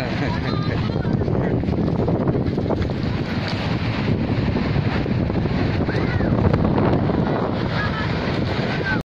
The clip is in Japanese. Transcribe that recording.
はい。